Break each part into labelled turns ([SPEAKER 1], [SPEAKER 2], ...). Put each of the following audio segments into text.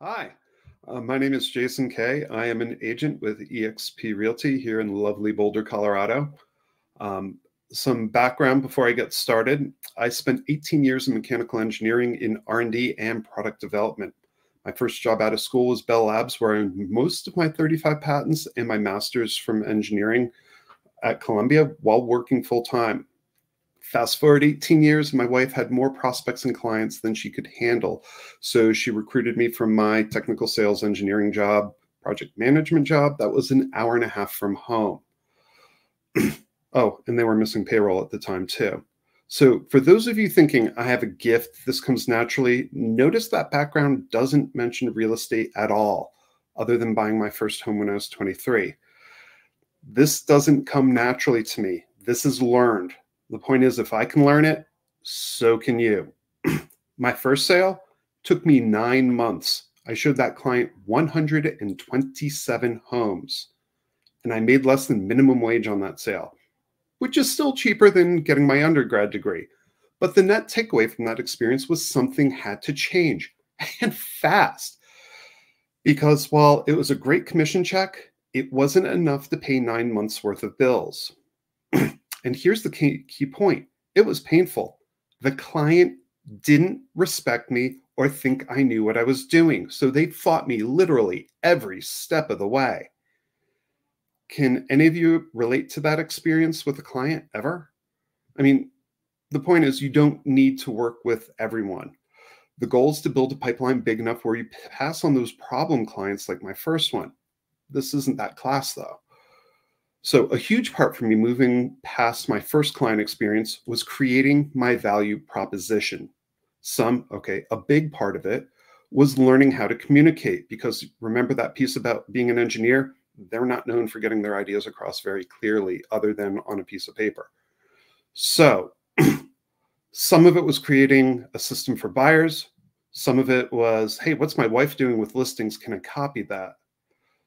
[SPEAKER 1] Hi, uh, my name is Jason Kay. I am an agent with eXp Realty here in lovely Boulder, Colorado. Um, some background before I get started. I spent 18 years in mechanical engineering in R&D and product development. My first job out of school was Bell Labs, where I earned most of my 35 patents and my master's from engineering at Columbia while working full time. Fast forward 18 years, my wife had more prospects and clients than she could handle. So she recruited me from my technical sales engineering job, project management job that was an hour and a half from home. oh, and they were missing payroll at the time too. So, for those of you thinking I have a gift, this comes naturally, notice that background doesn't mention real estate at all, other than buying my first home when I was 23. This doesn't come naturally to me. This is learned. The point is, if I can learn it, so can you. My first sale took me nine months. I showed that client 127 homes, and I made less than minimum wage on that sale, which is still cheaper than getting my undergrad degree. But the net takeaway from that experience was something had to change and fast. Because while it was a great commission check, it wasn't enough to pay nine months worth of bills. And here's the key, key point it was painful. The client didn't respect me or think I knew what I was doing. So they fought me literally every step of the way. Can any of you relate to that experience with a client ever? I mean, the point is, you don't need to work with everyone. The goal is to build a pipeline big enough where you pass on those problem clients like my first one. This isn't that class, though. So, a huge part for me moving past my first client experience was creating my value proposition. Some, okay, a big part of it was learning how to communicate because remember that piece about being an engineer? They're not known for getting their ideas across very clearly, other than on a piece of paper. So, some of it was creating a system for buyers. Some of it was, hey, what's my wife doing with listings? Can I copy that?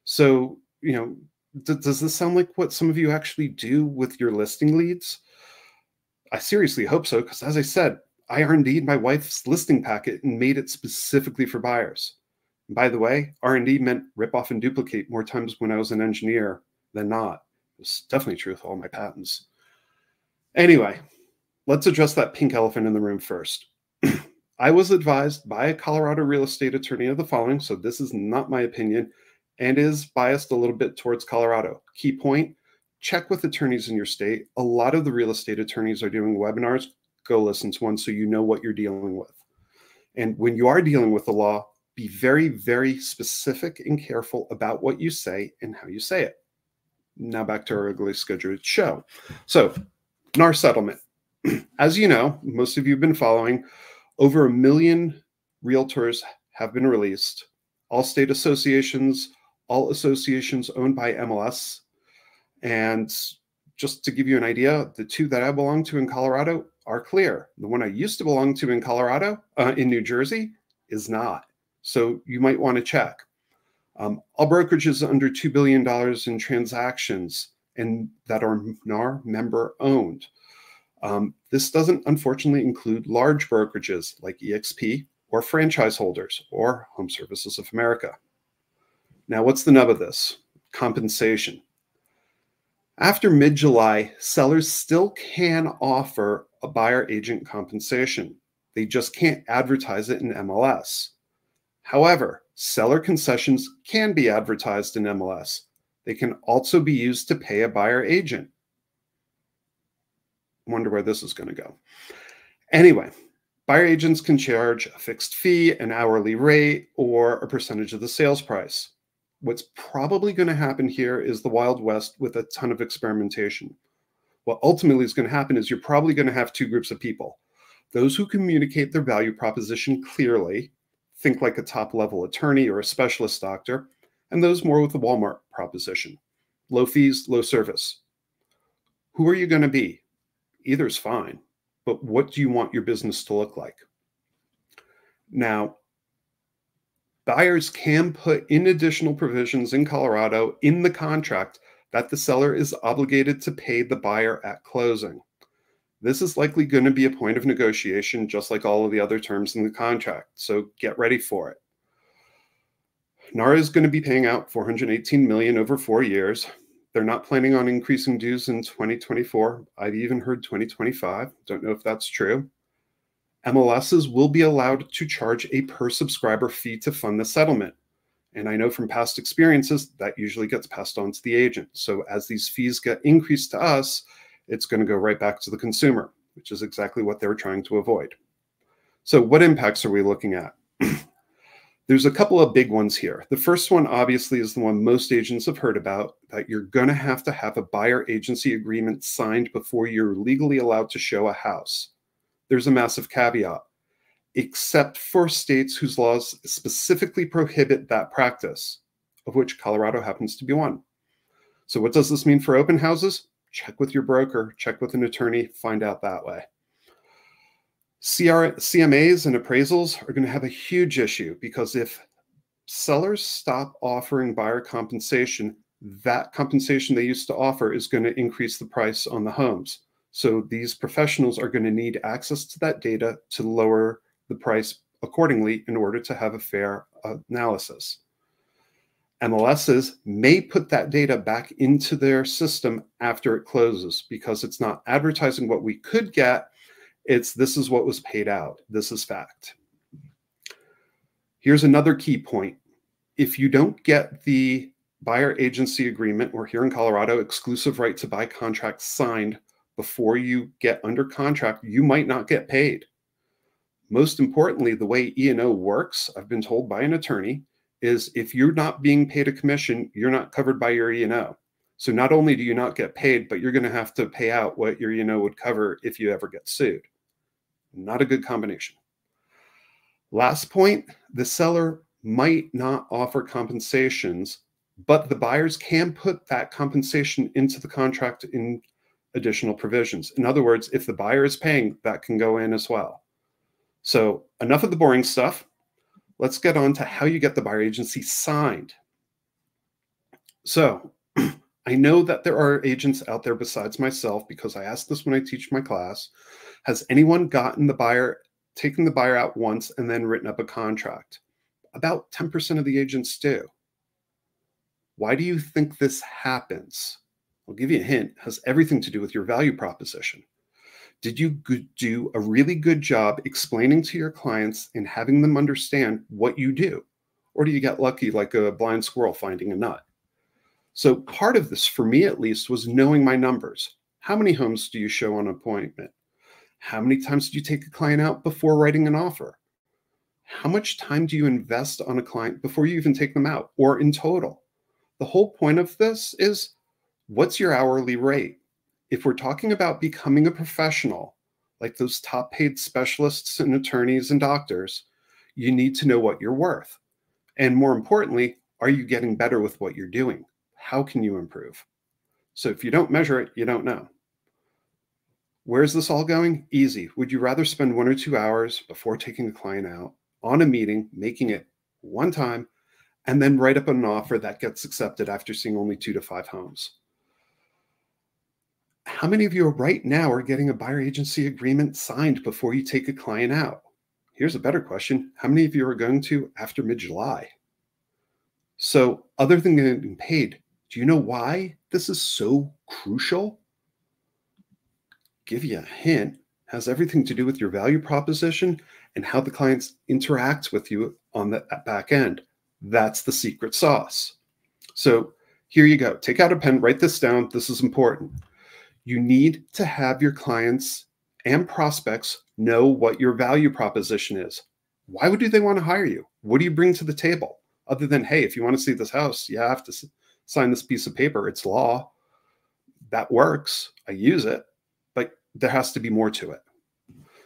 [SPEAKER 1] So, you know, does this sound like what some of you actually do with your listing leads? I seriously hope so, because as I said, I R&D'd my wife's listing packet and made it specifically for buyers. And by the way, R&D meant rip off and duplicate more times when I was an engineer than not. It's definitely true with all my patents. Anyway, let's address that pink elephant in the room first. I was advised by a Colorado real estate attorney of the following, so this is not my opinion and is biased a little bit towards Colorado. Key point check with attorneys in your state. A lot of the real estate attorneys are doing webinars. Go listen to one so you know what you're dealing with. And when you are dealing with the law, be very, very specific and careful about what you say and how you say it. Now back to our regularly scheduled show. So, NAR settlement. As you know, most of you have been following, over a million realtors have been released. All state associations all associations owned by MLS. And just to give you an idea, the two that I belong to in Colorado are clear. The one I used to belong to in Colorado, uh, in New Jersey, is not. So you might want to check. Um, all brokerages under $2 billion in transactions and that are NAR member owned. Um, this doesn't unfortunately include large brokerages like EXP or franchise holders or Home Services of America. Now, what's the nub of this? Compensation. After mid July, sellers still can offer a buyer agent compensation. They just can't advertise it in MLS. However, seller concessions can be advertised in MLS. They can also be used to pay a buyer agent. Wonder where this is going to go. Anyway, buyer agents can charge a fixed fee, an hourly rate, or a percentage of the sales price what's probably going to happen here is the Wild West with a ton of experimentation. What ultimately is going to happen is you're probably going to have two groups of people those who communicate their value proposition clearly, think like a top level attorney or a specialist doctor, and those more with the Walmart proposition low fees, low service. Who are you going to be? Either is fine, but what do you want your business to look like? Now, buyers can put in additional provisions in Colorado in the contract that the seller is obligated to pay the buyer at closing. This is likely going to be a point of negotiation, just like all of the other terms in the contract. So get ready for it. NARA is going to be paying out 418 million over four years. They're not planning on increasing dues in 2024. I've even heard 2025. Don't know if that's true. MLSs will be allowed to charge a per subscriber fee to fund the settlement. And I know from past experiences that usually gets passed on to the agent. So as these fees get increased to us, it's going to go right back to the consumer, which is exactly what they're trying to avoid. So what impacts are we looking at? There's a couple of big ones here. The first one, obviously, is the one most agents have heard about that you're going to have to have a buyer agency agreement signed before you're legally allowed to show a house. There's a massive caveat except for states whose laws specifically prohibit that practice, of which Colorado happens to be one. So, what does this mean for open houses? Check with your broker, check with an attorney, find out that way. CR, CMAs and appraisals are going to have a huge issue because if sellers stop offering buyer compensation, that compensation they used to offer is going to increase the price on the homes. So these professionals are going to need access to that data to lower the price accordingly in order to have a fair analysis. MLSs may put that data back into their system after it closes because it's not advertising what we could get. It's this is what was paid out. This is fact. Here's another key point. If you don't get the buyer agency agreement, or here in Colorado, exclusive right to buy contract signed before you get under contract, you might not get paid. Most importantly, the way E&O works, I've been told by an attorney, is if you're not being paid a commission, you're not covered by your E&O. So not only do you not get paid, but you're going to have to pay out what your E&O would cover if you ever get sued. Not a good combination. Last point, the seller might not offer compensations, but the buyers can put that compensation into the contract in additional provisions. In other words, if the buyer is paying, that can go in as well. So enough of the boring stuff. Let's get on to how you get the buyer agency signed. So I know that there are agents out there besides myself because I ask this when I teach my class. Has anyone gotten the buyer, taken the buyer out once and then written up a contract? About 10% of the agents do. Why do you think this happens? I'll give you a hint. Has everything to do with your value proposition. Did you do a really good job explaining to your clients and having them understand what you do? Or do you get lucky like a blind squirrel finding a nut? So, part of this, for me at least, was knowing my numbers. How many homes do you show on appointment? How many times do you take a client out before writing an offer? How much time do you invest on a client before you even take them out or in total? The whole point of this is what's your hourly rate? if we're talking about becoming a professional, like those top paid specialists and attorneys and doctors, you need to know what you're worth. And more importantly, are you getting better with what you're doing? How can you improve? So if you don't measure it, you don't know. Where's this all going? Easy. Would you rather spend one or two hours before taking a client out on a meeting, making it one time, and then write up an offer that gets accepted after seeing only two to five homes? How many of you right now are getting a buyer agency agreement signed before you take a client out? Here's a better question How many of you are going to after mid July? So, other than getting paid, do you know why this is so crucial? Give you a hint has everything to do with your value proposition and how the clients interact with you on the back end. That's the secret sauce. So here you go. Take out a pen, write this down. This is important you need to have your clients and prospects know what your value proposition is. Why would do they want to hire you? What do you bring to the table? Other than, hey, if you want to see this house, you have to sign this piece of paper. It's law. That works. I use it, but there has to be more to it.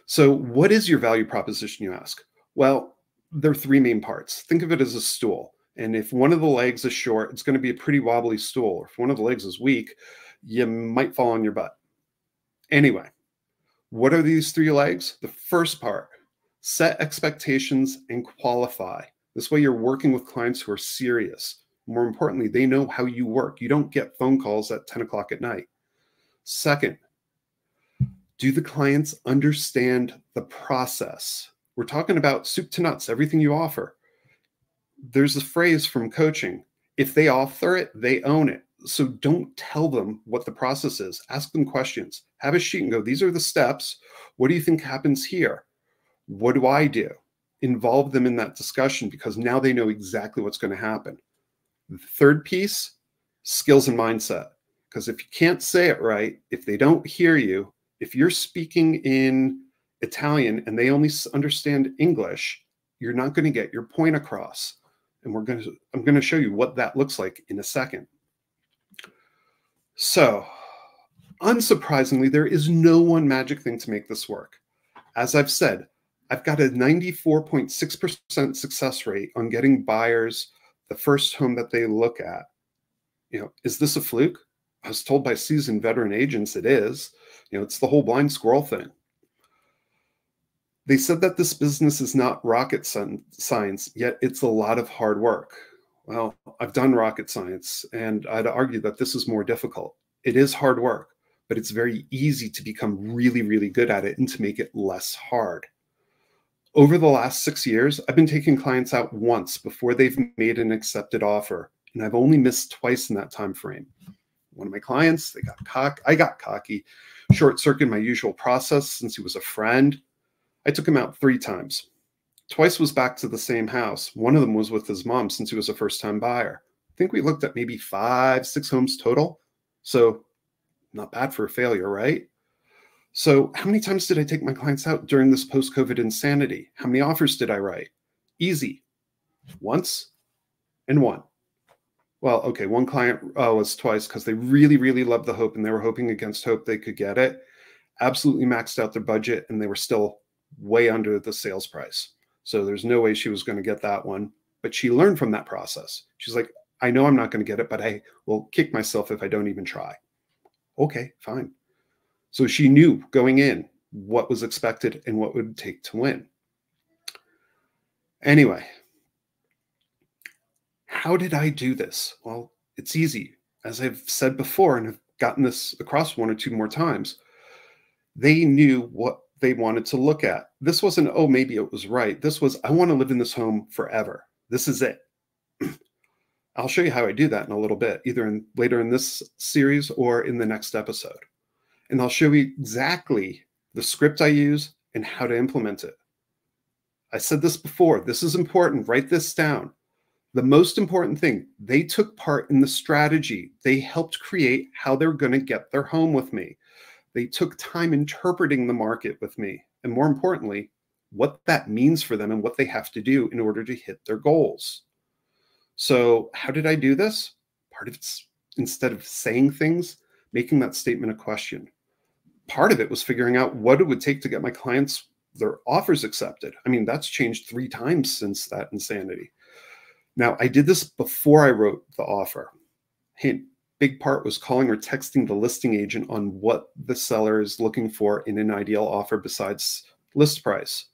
[SPEAKER 1] So, what is your value proposition, you ask? Well, there are three main parts. Think of it as a stool. And if one of the legs is short, it's going to be a pretty wobbly stool. If one of the legs is weak, you might fall on your butt. Anyway, what are these three legs? The first part set expectations and qualify. This way, you're working with clients who are serious. More importantly, they know how you work. You don't get phone calls at 10 o'clock at night. Second, do the clients understand the process? We're talking about soup to nuts, everything you offer. there's a phrase from coaching if they author it, they own it. So don't tell them what the process is. Ask them questions. Have a sheet and go, these are the steps. What do you think happens here? What do I do? Involve them in that discussion because now they know exactly what's going to happen. The third piece skills and mindset. Because if you can't say it right, if they don't hear you, if you're speaking in Italian and they only understand English, you're not going to get your point across. And we're going to, I'm going to show you what that looks like in a second. So, unsurprisingly, there is no one magic thing to make this work. As I've said, I've got a 94.6% success rate on getting buyers the first home that they look at. You know, is this a fluke? I was told by seasoned veteran agents it is. You know, it's the whole blind squirrel thing. They said that this business is not rocket science, yet it's a lot of hard work. Well, I've done rocket science, and I'd argue that this is more difficult. It is hard work, but it's very easy to become really, really good at it and to make it less hard. Over the last six years, I've been taking clients out once before they've made an accepted offer, and I've only missed twice in that time frame. One of my clients, they got cock, I got cocky, short circuited my usual process since he was a friend. I took him out three times. Twice was back to the same house. One of them was with his mom since he was a first time buyer. I think we looked at maybe five, six homes total. So not bad for a failure, right? So, how many times did I take my clients out during this post COVID insanity? How many offers did I write? Easy. Once and one. Well, okay, one client uh, was twice because they really, really loved the hope and they were hoping against hope they could get it. Absolutely maxed out their budget and they were still way under the sales price. So there's no way she was going to get that one. But she learned from that process. She's like, I know I'm not going to get it, but I will kick myself if I don't even try. Okay, fine. So she knew going in what was expected and what would take to win. Anyway, how did I do this? Well, it's easy. As I've said before and have gotten this across one or two more times, they knew what they wanted to look at. This wasn't, oh, maybe it was right. This was, I want to live in this home forever. This is it. I'll show you how I do that in a little bit, either in later in this series or in the next episode and I'll show you exactly the script I use and how to implement it. I said this before. This is important. Write this down. The most important thing, they took part in the strategy. They helped create how they're going to get their home with me. They took time interpreting the market with me. And more importantly, what that means for them and what they have to do in order to hit their goals. So, how did I do this? Part of it's instead of saying things, making that statement a question part of it was figuring out what it would take to get my clients their offers accepted. I mean, that's changed three times since that insanity. Now, I did this before I wrote the offer. Hint, big part was calling or texting the listing agent on what the seller is looking for in an ideal offer besides list price.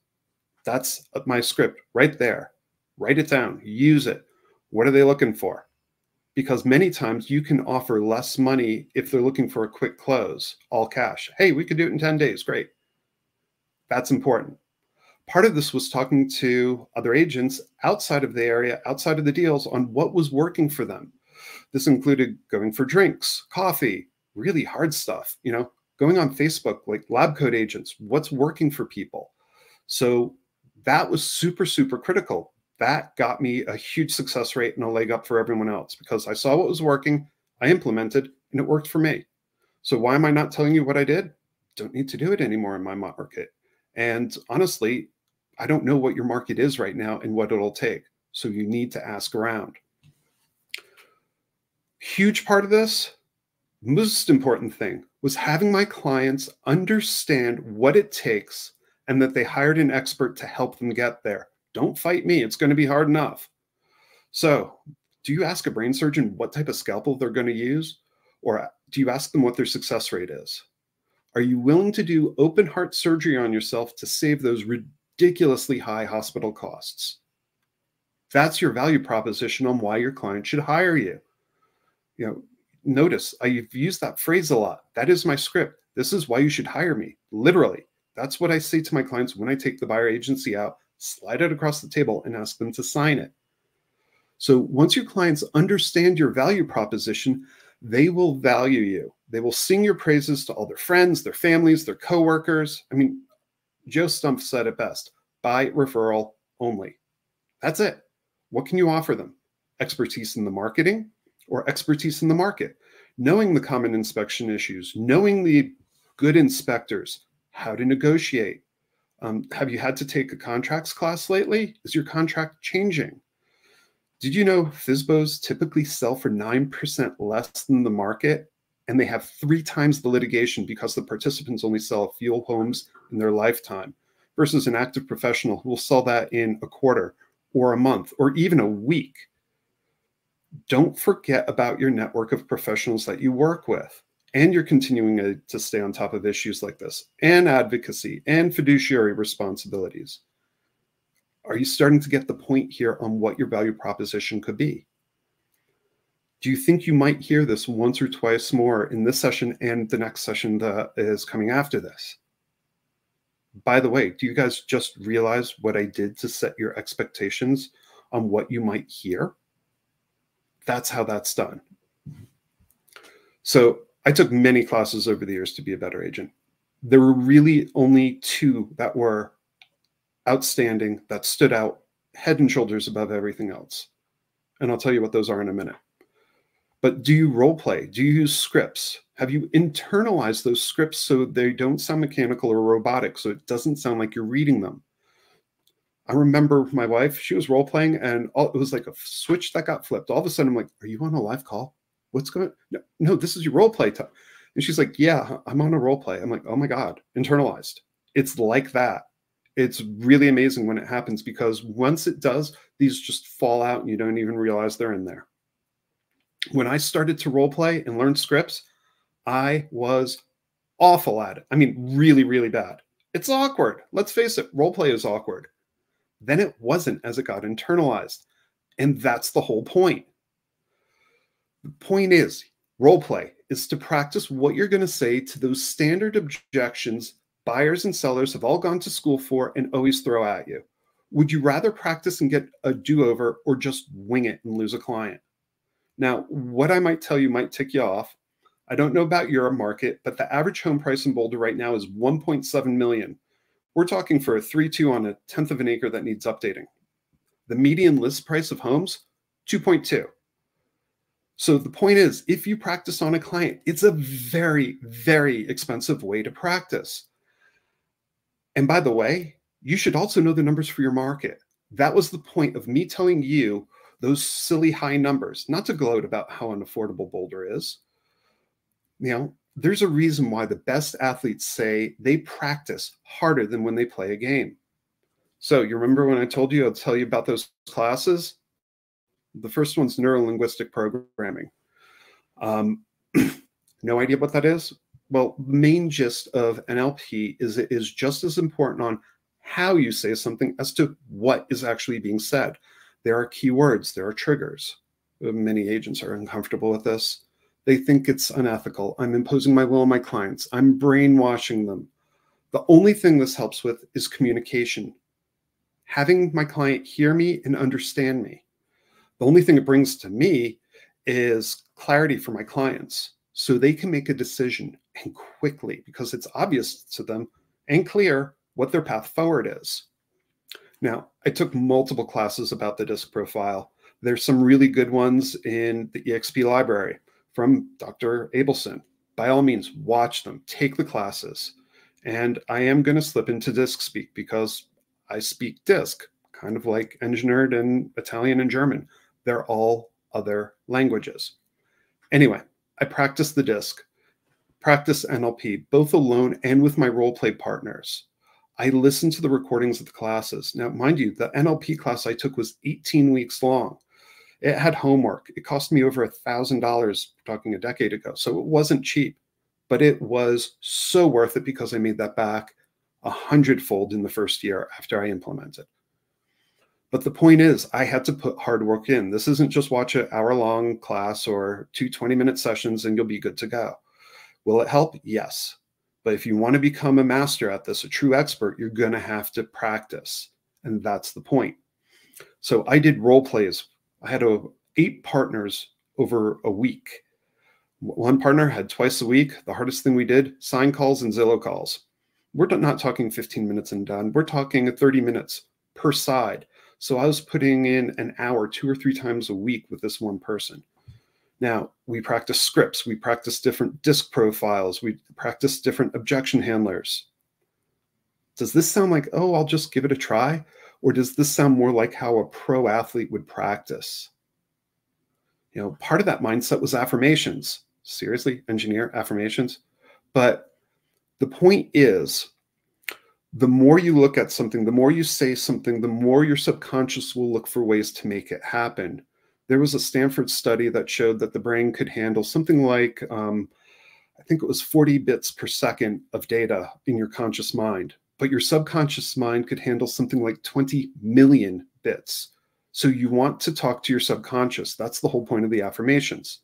[SPEAKER 1] That's my script right there. Write it down, use it. What are they looking for? because many times you can offer less money if they're looking for a quick close, all cash. Hey, we could do it in 10 days. Great. That's important. Part of this was talking to other agents outside of the area, outside of the deals, on what was working for them. This included going for drinks, coffee, really hard stuff, you know, going on Facebook, like lab coat agents, what's working for people. So that was super, super critical that got me a huge success rate and a leg up for everyone else because I saw what was working, I implemented, and it worked for me. So why am I not telling you what I did? Don't need to do it anymore in my market. And honestly, I don't know what your market is right now and what it'll take. So you need to ask around. Huge part of this, most important thing, was having my clients understand what it takes and that they hired an expert to help them get there. Don't fight me. It's going to be hard enough. So, do you ask a brain surgeon what type of scalpel they're going to use? Or uh, do you ask them what their success rate is? Are you willing to do open heart surgery on yourself to save those ridiculously high hospital costs? That's your value proposition on why your client should hire you. You know, notice I've used that phrase a lot. That is my script. This is why you should hire me. Literally. That's what I say to my clients when I take the buyer agency out slide it across the table and ask them to sign it. So once your clients understand your value proposition, they will value you. They will sing your praises to all their friends, their families, their coworkers. I mean, Joe Stumpf said it best by referral only. That's it. What can you offer them? Expertise in the marketing or expertise in the market? Knowing the common inspection issues, knowing the good inspectors, how to negotiate. Um, have you had to take a contracts class lately? Is your contract changing? Did you know FSBOs typically sell for 9% less than the market? And they have three times the litigation because the participants only sell a few homes in their lifetime versus an active professional who will sell that in a quarter or a month or even a week. Don't forget about your network of professionals that you work with. And you're continuing to stay on top of issues like this and advocacy and fiduciary responsibilities are you starting to get the point here on what your value proposition could be? Do you think you might hear this once or twice more in this session and the next session that is coming after this? By the way, do you guys just realize what I did to set your expectations on what you might hear? That's how that's done. So I took many classes over the years to be a better agent. There were really only two that were outstanding that stood out head and shoulders above everything else. And I'll tell you what those are in a minute. But do you role play? Do you use scripts? Have you internalized those scripts so they don't sound mechanical or robotic, so it doesn't sound like you're reading them? I remember my wife, she was role playing, and all, it was like a switch that got flipped. All of a sudden, I'm like, Are you on a live call? What's going? No, no, this is your role play time. And she's like, Yeah, I'm on a role play. I'm like, Oh my God, internalized. It's like that it's really amazing when it happens because once it does, these just fall out and you don't even realize they're in there. When I started to role play and learn scripts, I was awful at it. I mean, really, really bad. It's awkward. Let's face it, role play is awkward. Then it wasn't as it got internalized. And that's the whole point. The point is, role play is to practice what you're going to say to those standard objections buyers and sellers have all gone to school for and always throw at you? Would you rather practice and get a do over or just wing it and lose a client? Now, what I might tell you might tick you off. I don't know about your market, but the average home price in Boulder right now is 1.7 million. We're talking for a 3-2 on a tenth of an acre that needs updating. The median list price of homes, 2.2. So the point is, if you practice on a client, it's a very, very expensive way to practice. And by the way, you should also know the numbers for your market. That was the point of me telling you those silly high numbers, not to gloat about how unaffordable Boulder is. You know, there's a reason why the best athletes say they practice harder than when they play a game. So, you remember when I told you I'll tell you about those classes? The first one's neuro linguistic programming. Um, no idea what that is? well, the main gist of NLP is it is just as important on how you say something as to what is actually being said. There are keywords, there are triggers. Many agents are uncomfortable with this. They think it's unethical. I'm imposing my will on my clients. I'm brainwashing them. The only thing this helps with is communication. Having my client hear me and understand me. The only thing it brings to me is clarity for my clients so they can make a decision and quickly because it's obvious to them and clear what their path forward is. Now, I took multiple classes about the disc profile. There's some really good ones in the EXP library from Dr. Abelson. By all means, watch them, take the classes. And I am going to slip into disc speak because I speak disc, kind of like engineered and Italian and German. They're all other languages. Anyway, I practice the disc, practice NLP, both alone and with my role play partners. I listen to the recordings of the classes. Now, mind you, the NLP class I took was 18 weeks long. It had homework. It cost me over a thousand dollars talking a decade ago. So it wasn't cheap, but it was so worth it because I made that back a hundredfold in the first year after I implemented. But the point is, I had to put hard work in. This isn't just watch an hour long class or two 20 minute sessions and you'll be good to go. Will it help? Yes. But if you want to become a master at this, a true expert, you're going to have to practice. And that's the point. So I did role plays I had a, eight partners over a week. One partner had twice a week. The hardest thing we did sign calls and Zillow calls. We're not talking 15 minutes and done. We're talking 30 minutes per side. So I was putting in an hour two or three times a week with this one person. Now, we practice scripts, we practice different disc profiles, we practice different objection handlers. Does this sound like, oh, I'll just give it a try? Or does this sound more like how a pro athlete would practice? You know, part of that mindset was affirmations. Seriously, engineer affirmations. But the point is, the more you look at something, the more you say something, the more your subconscious will look for ways to make it happen. There was a Stanford study that showed that the brain could handle something like, um, I think it was 40 bits per second of data in your conscious mind but your subconscious mind could handle something like 20 million bits. So you want to talk to your subconscious. That's the whole point of the affirmations.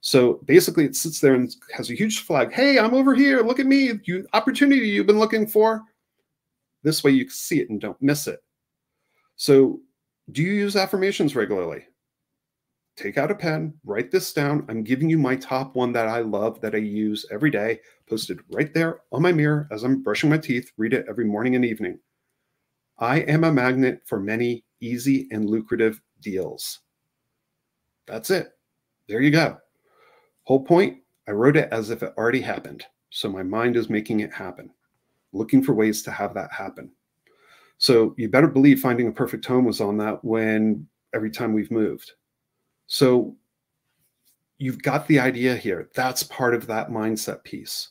[SPEAKER 1] So basically, it sits there and has a huge flag. Hey, I'm over here. Look at me. You opportunity you've been looking for. This way, you can see it and don't miss it. So, do you use affirmations regularly? Take out a pen, write this down. I'm giving you my top one that I love that I use every day, posted right there on my mirror as I'm brushing my teeth. Read it every morning and evening. I am a magnet for many easy and lucrative deals. That's it. There you go. Whole point, I wrote it as if it already happened. So my mind is making it happen, looking for ways to have that happen. So you better believe finding a perfect home was on that when every time we've moved. So you've got the idea here. That's part of that mindset piece.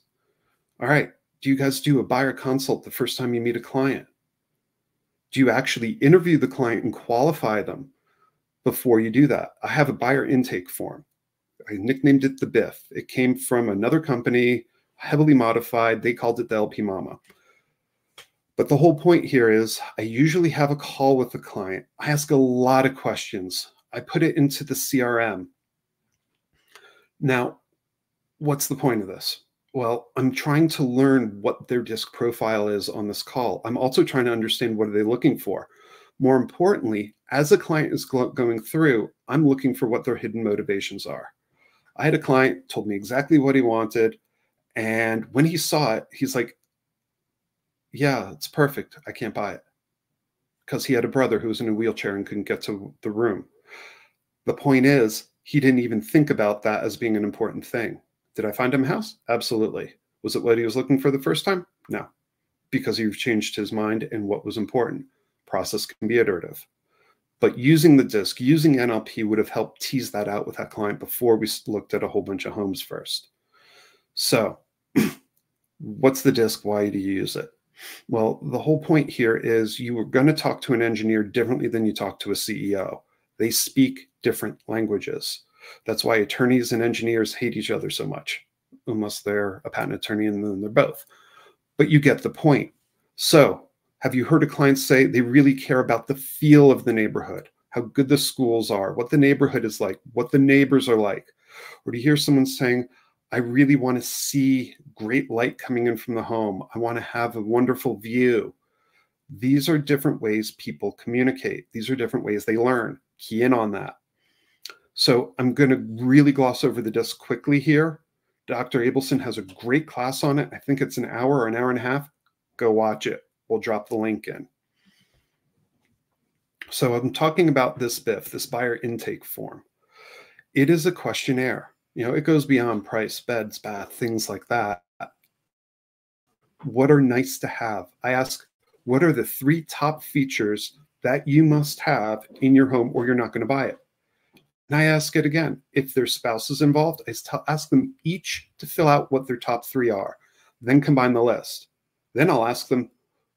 [SPEAKER 1] All right. Do you guys do a buyer consult the first time you meet a client? Do you actually interview the client and qualify them before you do that? I have a buyer intake form. I nicknamed it the BIF. It came from another company, heavily modified. They called it the LP Mama. But the whole point here is I usually have a call with the client. I ask a lot of questions I put it into the CRM. Now, what's the point of this? Well, I'm trying to learn what their disc profile is on this call. I'm also trying to understand what are they looking for. More importantly, as a client is going through, I'm looking for what their hidden motivations are. I had a client told me exactly what he wanted, and when he saw it, he's like, "Yeah, it's perfect. I can't buy it." Because he had a brother who was in a wheelchair and couldn't get to the room. The point is, he didn't even think about that as being an important thing. Did I find him a house? Absolutely. Was it what he was looking for the first time? No, because you've changed his mind and what was important. Process can be iterative. But using the disc, using NLP would have helped tease that out with that client before we looked at a whole bunch of homes first. So, what's the disc? Why do you use it? Well, the whole point here is you are going to talk to an engineer differently than you talk to a CEO. They speak different languages. That's why attorneys and engineers hate each other so much, unless they're a patent attorney and then they're both. But you get the point. So, have you heard a client say they really care about the feel of the neighborhood, how good the schools are, what the neighborhood is like, what the neighbors are like? Or do you hear someone saying, I really want to see great light coming in from the home. I want to have a wonderful view. These are different ways people communicate. These are different ways they learn key in on that. So I'm going to really gloss over the disc quickly here. Dr. Abelson has a great class on it. I think it's an hour or an hour and a half. Go watch it. We'll drop the link in. So I'm talking about this BIF, this buyer intake form. It is a questionnaire. You know, it goes beyond price, beds, bath, things like that. What are nice to have? I ask, what are the three top features that you must have in your home or you're not going to buy it. And I ask it again. If their spouse is involved, I ask them each to fill out what their top three are, then combine the list. Then I'll ask them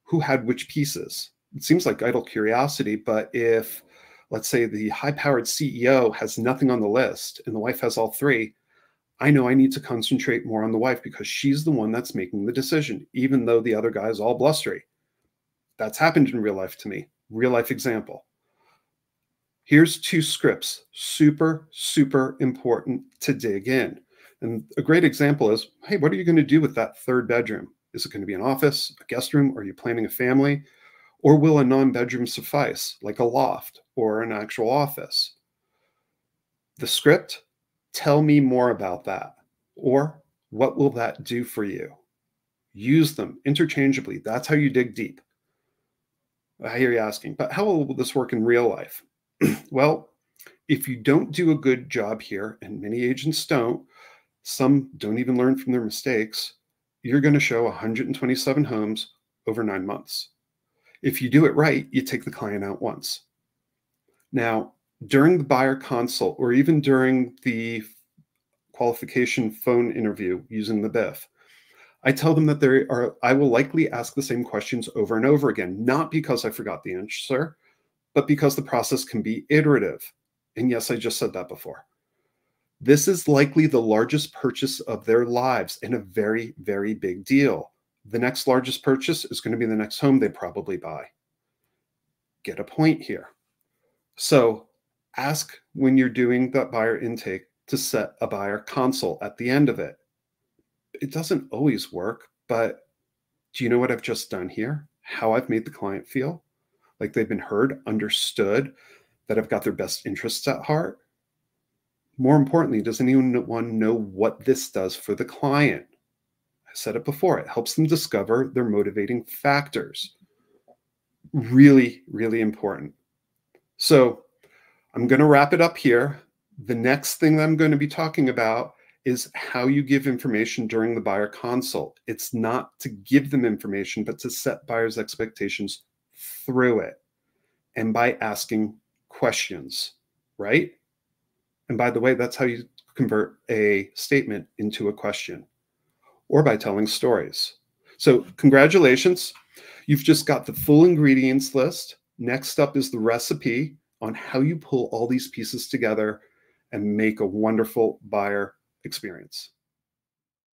[SPEAKER 1] who had which pieces. It seems like idle curiosity, but if, let's say, the high powered CEO has nothing on the list and the wife has all three, I know I need to concentrate more on the wife because she's the one that's making the decision, even though the other guy is all blustery. That's happened in real life to me real life example. Here's two scripts, super, super important to dig in. And a great example is hey, what are you going to do with that third bedroom? Is it going to be an office, a guest room? Are you planning a family? Or will a non bedroom suffice, like a loft or an actual office? the script, tell me more about that. Or what will that do for you? Use them interchangeably. That's how you dig deep. I hear you asking, but how will this work in real life? well, if you don't do a good job here, and many agents don't, some don't even learn from their mistakes, you're going to show 127 homes over nine months. If you do it right, you take the client out once. Now, during the buyer consult or even during the qualification phone interview using the BIF, I tell them that there are I will likely ask the same questions over and over again, not because I forgot the answer, but because the process can be iterative. And yes, I just said that before. This is likely the largest purchase of their lives and a very, very big deal. The next largest purchase is going to be the next home they probably buy. Get a point here. So ask when you're doing that buyer intake to set a buyer consult at the end of it. It doesn't always work, but do you know what I've just done here? How I've made the client feel? Like they've been heard, understood, that I've got their best interests at heart more importantly, does anyone know what this does for the client? I said it before, it helps them discover their motivating factors. Really, really important. So I'm going to wrap it up here. The next thing that I'm going to be talking about is how you give information during the buyer consult. It's not to give them information, but to set buyers' expectations through it and by asking questions, right? And by the way, that's how you convert a statement into a question or by telling stories. So, congratulations. You've just got the full ingredients list. Next up is the recipe on how you pull all these pieces together and make a wonderful buyer experience.